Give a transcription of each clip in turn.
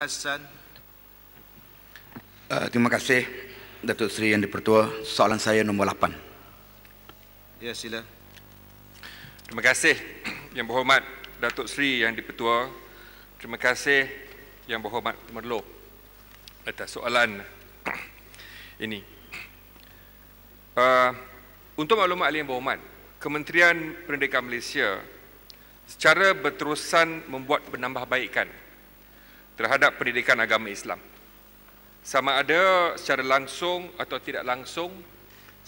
Hassan. Uh, terima kasih Datuk Seri Yang Dipertua. Soalan saya nombor 8. Ya, sila. Terima kasih Yang Berhormat Datuk Seri Yang Dipertua. Terima kasih Yang Berhormat Merlo atas soalan ini. Uh, untuk maklumat Yang Berhormat, Kementerian Pendidikan Malaysia secara berterusan membuat penambahbaikan terhadap pendidikan agama Islam. Sama ada secara langsung atau tidak langsung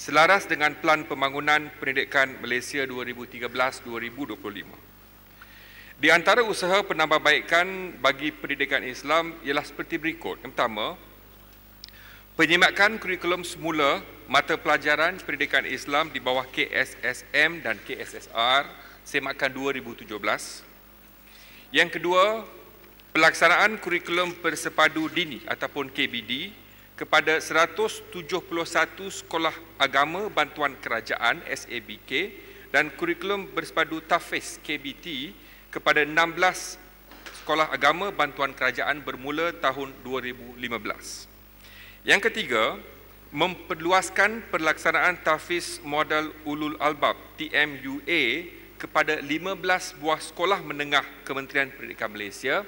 selaras dengan Pelan Pembangunan Pendidikan Malaysia 2013-2025. Di antara usaha penambahbaikan bagi pendidikan Islam ialah seperti berikut. Yang pertama, penyimakan kurikulum semula mata pelajaran pendidikan Islam di bawah KSSM dan KSSR semakan 2017. Yang kedua, pelaksanaan kurikulum bersepadu dini ataupun KBD kepada 171 sekolah agama bantuan kerajaan SABK dan kurikulum bersepadu Tafiz KBT kepada 16 sekolah agama bantuan kerajaan bermula tahun 2015. Yang ketiga, memperluaskan pelaksanaan Tafiz Model Ulul Albab TMUA kepada 15 buah sekolah menengah Kementerian Pendidikan Malaysia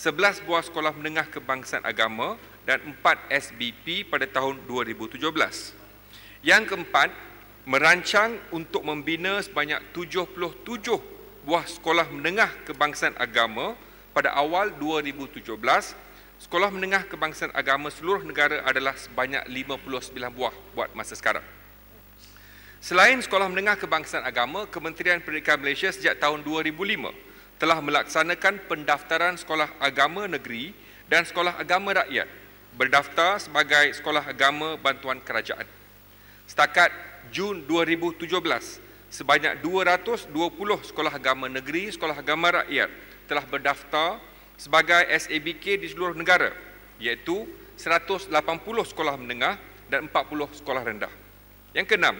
11 buah sekolah menengah kebangsaan agama dan 4 SBP pada tahun 2017. Yang keempat, merancang untuk membina sebanyak 77 buah sekolah menengah kebangsaan agama pada awal 2017. Sekolah menengah kebangsaan agama seluruh negara adalah sebanyak 59 buah buat masa sekarang. Selain sekolah menengah kebangsaan agama, Kementerian Pendidikan Malaysia sejak tahun 2005 telah melaksanakan pendaftaran sekolah agama negeri dan sekolah agama rakyat berdaftar sebagai sekolah agama bantuan kerajaan. Setakat Jun 2017, sebanyak 220 sekolah agama negeri, sekolah agama rakyat telah berdaftar sebagai SABK di seluruh negara iaitu 180 sekolah menengah dan 40 sekolah rendah. Yang keenam,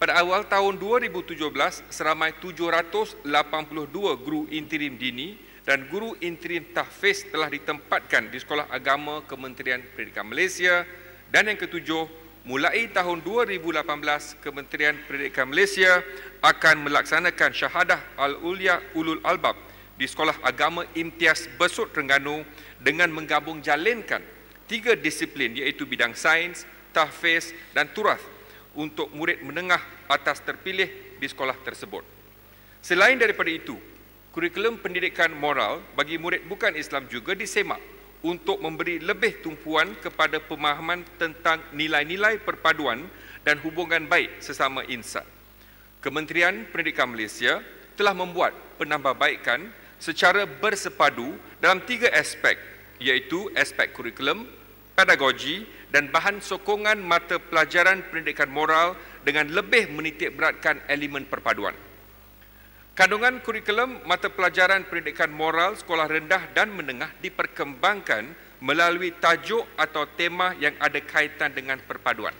pada awal tahun 2017, seramai 782 guru interim dini dan guru interim tahfiz telah ditempatkan di Sekolah Agama Kementerian Pendidikan Malaysia dan yang ketujuh, mulai tahun 2018, Kementerian Pendidikan Malaysia akan melaksanakan syahadah Al-Ulia Ulul Albab di Sekolah Agama Imtiaz Besut Terengganu dengan menggabung jalinkan tiga disiplin iaitu bidang sains, tahfiz dan turath untuk murid menengah atas terpilih di sekolah tersebut. Selain daripada itu, kurikulum pendidikan moral bagi murid bukan Islam juga disemak untuk memberi lebih tumpuan kepada pemahaman tentang nilai-nilai perpaduan dan hubungan baik sesama insan. Kementerian Pendidikan Malaysia telah membuat penambahbaikan secara bersepadu dalam tiga aspek iaitu aspek kurikulum, pedagogi dan bahan sokongan mata pelajaran pendidikan moral dengan lebih menitik beratkan elemen perpaduan. Kandungan kurikulum mata pelajaran pendidikan moral sekolah rendah dan menengah diperkembangkan melalui tajuk atau tema yang ada kaitan dengan perpaduan.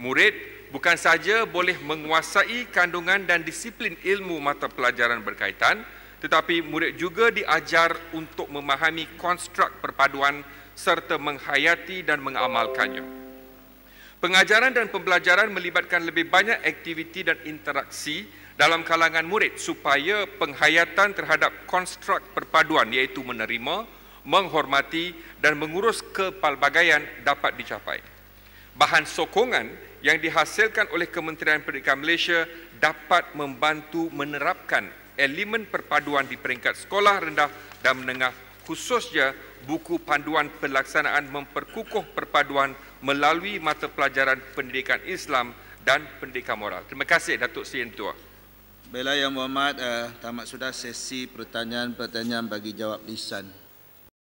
Murid bukan saja boleh menguasai kandungan dan disiplin ilmu mata pelajaran berkaitan, tetapi murid juga diajar untuk memahami konstruk perpaduan serta menghayati dan mengamalkannya. Pengajaran dan pembelajaran melibatkan lebih banyak aktiviti dan interaksi dalam kalangan murid supaya penghayatan terhadap konstruk perpaduan iaitu menerima, menghormati dan mengurus kepelbagaian dapat dicapai. Bahan sokongan yang dihasilkan oleh Kementerian Pendidikan Malaysia dapat membantu menerapkan elemen perpaduan di peringkat sekolah rendah dan menengah khususnya buku panduan pelaksanaan memperkukuh perpaduan melalui mata pelajaran pendidikan Islam dan pendidikan moral. Terima kasih Datuk Seri Tua. Baiklah Yang Muhammad, uh, tamat sudah sesi pertanyaan-pertanyaan bagi jawab lisan.